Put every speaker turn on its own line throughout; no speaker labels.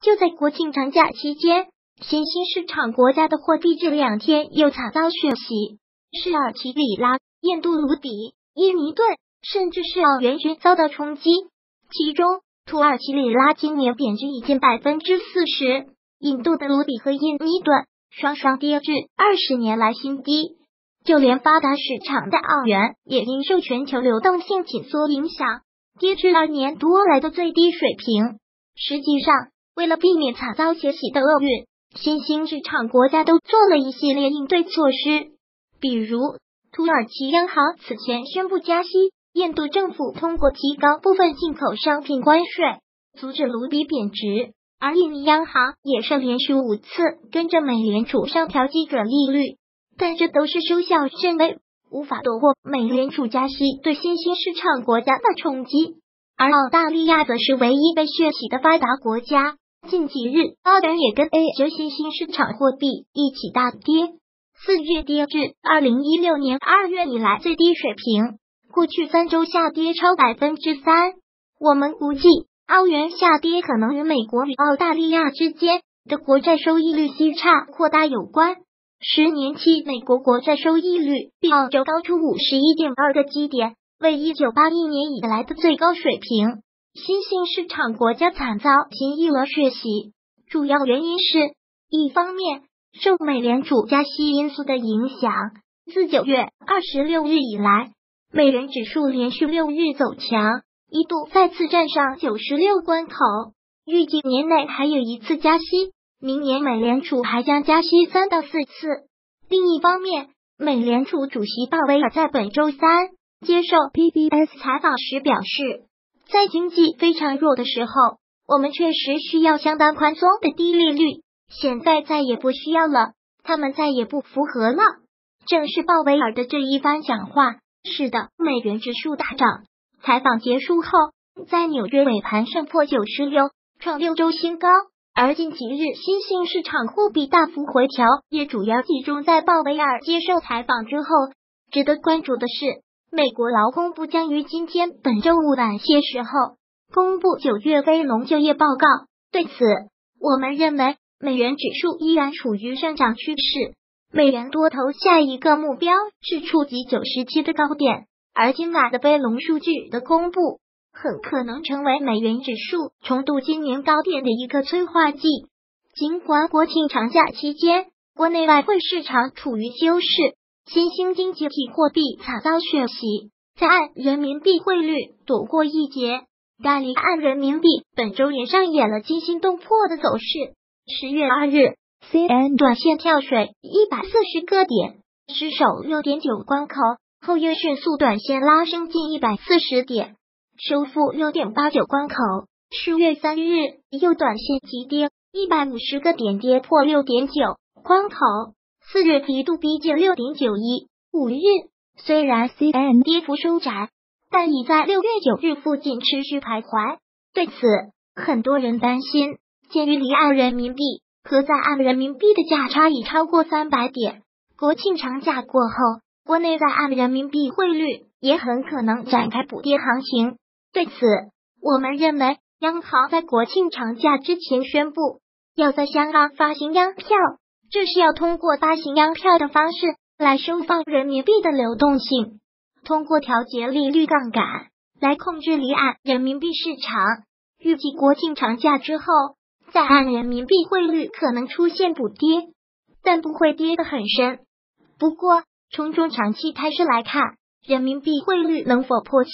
就在国庆长假期间，新兴市场国家的货币这两天又惨遭血洗，是尔奇里拉、印度卢比、印尼盾，甚至是澳元均遭到冲击。其中，土耳其里拉今年贬值已近百分之四十，印度的卢比和印尼盾双双跌至二十年来新低。就连发达市场的澳元也因受全球流动性紧缩影响，跌至二年多来的最低水平。实际上，为了避免惨遭血洗的厄运，新兴市场国家都做了一系列应对措施。比如，土耳其央行此前宣布加息，印度政府通过提高部分进口商品关税，阻止卢比贬值，而印尼央行也是连续五次跟着美联储上调基准利率。但这都是收效甚微，无法躲过美联储加息对新兴市场国家的冲击。而澳大利亚则是唯一被血洗的发达国家。近几日，澳元也跟 A 折新兴市场货币一起大跌，四月跌至二零一六年二月以来最低水平，过去三周下跌超百分之三。我们估计，澳元下跌可能与美国与澳大利亚之间的国债收益率息差扩大有关。十年期美国国债收益率比澳洲高出五十一点二个基点，为一九八一年以来的最高水平。新兴市场国家惨遭新一轮血洗，主要原因是：一方面受美联储加息因素的影响，自九月二十六日以来，美元指数连续六日走强，一度再次站上九十六关口，预计年内还有一次加息。明年美联储还将加息三到四次。另一方面，美联储主席鲍威尔在本周三接受 PBS 采访时表示，在经济非常弱的时候，我们确实需要相当宽松的低利率。现在再也不需要了，他们再也不符合了。正是鲍威尔的这一番讲话，是的美元指数大涨。采访结束后，在纽约尾盘上破九十六，创六周新高。而近几日，新兴市场货币大幅回调，也主要集中在鲍威尔接受采访之后。值得关注的是，美国劳工部将于今天本周五晚些时候公布九月非农就业报告。对此，我们认为美元指数依然处于上涨趋势，美元多头下一个目标是触及九十七的高点，而今晚的非农数据的公布。很可能成为美元指数重度今年高点的一个催化剂。尽管国庆长假期间，国内外汇市场处于休市，新兴经济体货币惨遭血洗，在岸人民币汇率躲过一劫，大离岸人民币本周也上演了惊心动魄的走势。十月二日，CN 短线跳水一百四十个点，失守六点九关口，后又迅速短线拉升近一百四十点。收复六点八九关口，十月三日又短线急跌一百五十个点，跌破六点九关口。四月一度逼近六点九一，五日虽然 C N 跌幅收窄，但已在六月九日附近持续徘徊。对此，很多人担心，鉴于离岸人民币和在岸人民币的价差已超过三百点，国庆长假过后，国内在岸人民币汇率也很可能展开补跌行情。对此，我们认为央行在国庆长假之前宣布要在香港发行央票，这是要通过发行央票的方式来收放人民币的流动性，通过调节利率杠杆来控制离岸人民币市场。预计国庆长假之后，在岸人民币汇率可能出现补跌，但不会跌得很深。不过，从中长期态势来看，人民币汇率能否破七？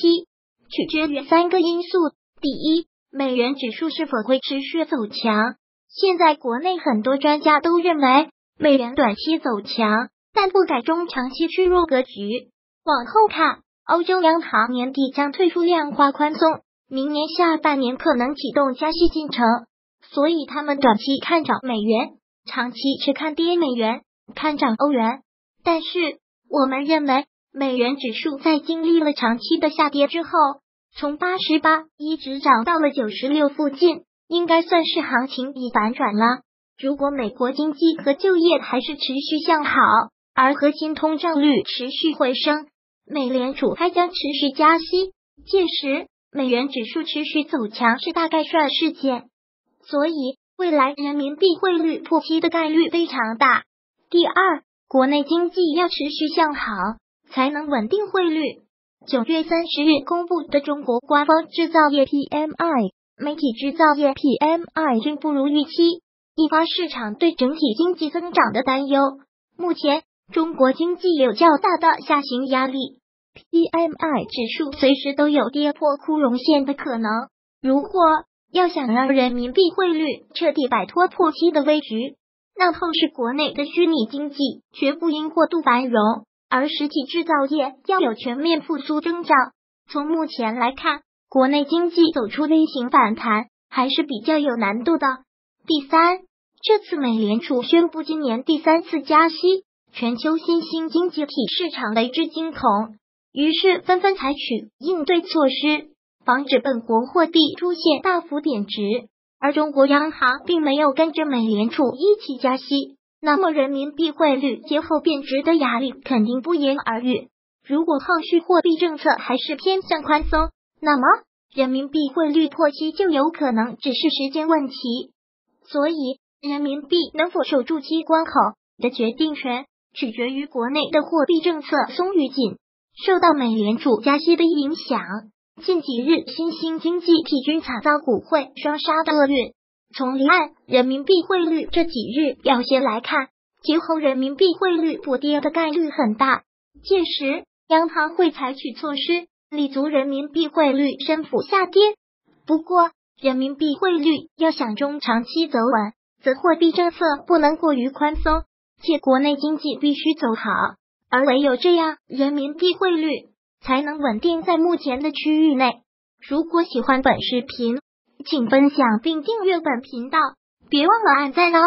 取决于三个因素：第一，美元指数是否会持续走强。现在国内很多专家都认为美元短期走强，但不改中长期趋弱格局。往后看，欧洲央行年底将退出量化宽松，明年下半年可能启动加息进程，所以他们短期看涨美元，长期是看跌美元，看涨欧元。但是我们认为。美元指数在经历了长期的下跌之后，从八十八一直涨到了九十六附近，应该算是行情已反转了。如果美国经济和就业还是持续向好，而核心通胀率持续回升，美联储还将持续加息，届时美元指数持续走强是大概率事件。所以，未来人民币汇率破七的概率非常大。第二，国内经济要持续向好，才能稳定汇率。九月三十日公布的中国官方制造业 PMI、媒体制造业 PMI 均不如预期，引发市场对整体经济增长的担忧。目前，中国经济有较大的下行压力，PMI 指数随时都有跌破枯荣线的可能。如果要想让人民币汇率彻底摆脱破七的危局，那后市国内的虚拟经济绝不应过度繁荣。而实体制造业要有全面复苏征兆。从目前来看，国内经济走出 V 型反弹还是比较有难度的。第三，这次美联储宣布今年第三次加息，全球新兴经济体市场为之惊恐，于是纷纷采取应对措施，防止本国货币出现大幅贬值。而中国央行并没有跟着美联储一起加息。那么人民币汇率节后贬值的压力肯定不言而喻。如果后续货币政策还是偏向宽松，那么人民币汇率破七就有可能只是时间问题。所以，人民币能否守住七关口的决定权，取决于国内的货币政策松与紧。受到美联储加息的影响，近几日新兴经济体均惨遭股汇双杀的厄运。从离岸人民币汇率这几日表现来看，节后人民币汇率补跌的概率很大。届时，央行会采取措施，立足人民币汇率升幅下跌。不过，人民币汇率要想中长期走稳，则货币政策不能过于宽松，且国内经济必须走好。而唯有这样，人民币汇率才能稳定在目前的区域内。如果喜欢本视频，请分享并订阅本频道，别忘了按赞哦！